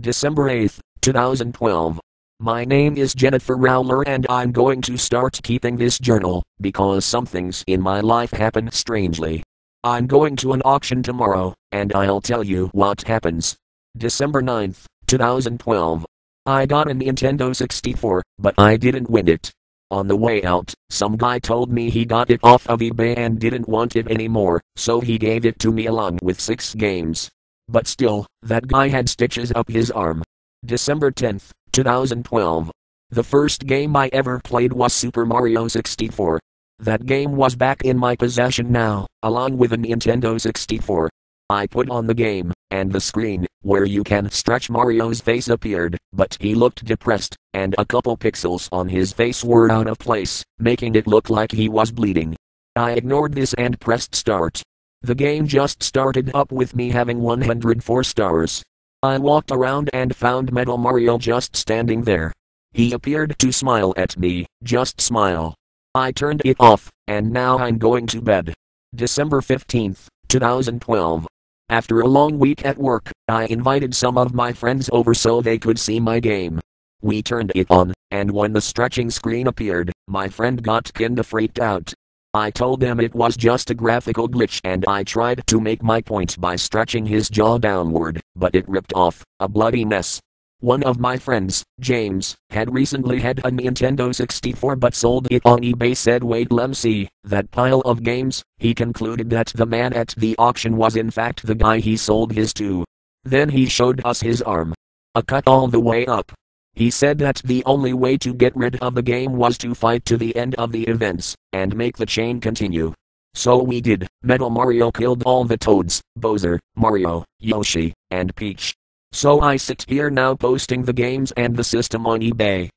December 8, 2012. My name is Jennifer Rowler and I'm going to start keeping this journal because some things in my life happen strangely. I'm going to an auction tomorrow and I'll tell you what happens. December 9, 2012. I got a Nintendo 64, but I didn't win it. On the way out, some guy told me he got it off of eBay and didn't want it anymore, so he gave it to me along with six games. But still, that guy had stitches up his arm. December 10, 2012. The first game I ever played was Super Mario 64. That game was back in my possession now, along with a Nintendo 64. I put on the game, and the screen, where you can stretch Mario's face appeared, but he looked depressed, and a couple pixels on his face were out of place, making it look like he was bleeding. I ignored this and pressed start. The game just started up with me having 104 stars. I walked around and found Metal Mario just standing there. He appeared to smile at me, just smile. I turned it off, and now I'm going to bed. December 15th, 2012. After a long week at work, I invited some of my friends over so they could see my game. We turned it on, and when the stretching screen appeared, my friend got kinda freaked out. I told them it was just a graphical glitch and I tried to make my point by stretching his jaw downward, but it ripped off, a bloody mess. One of my friends, James, had recently had a Nintendo 64 but sold it on eBay said wait let see, that pile of games, he concluded that the man at the auction was in fact the guy he sold his to. Then he showed us his arm. A cut all the way up. He said that the only way to get rid of the game was to fight to the end of the events, and make the chain continue. So we did. Metal Mario killed all the Toads, Bowser, Mario, Yoshi, and Peach. So I sit here now posting the games and the system on eBay.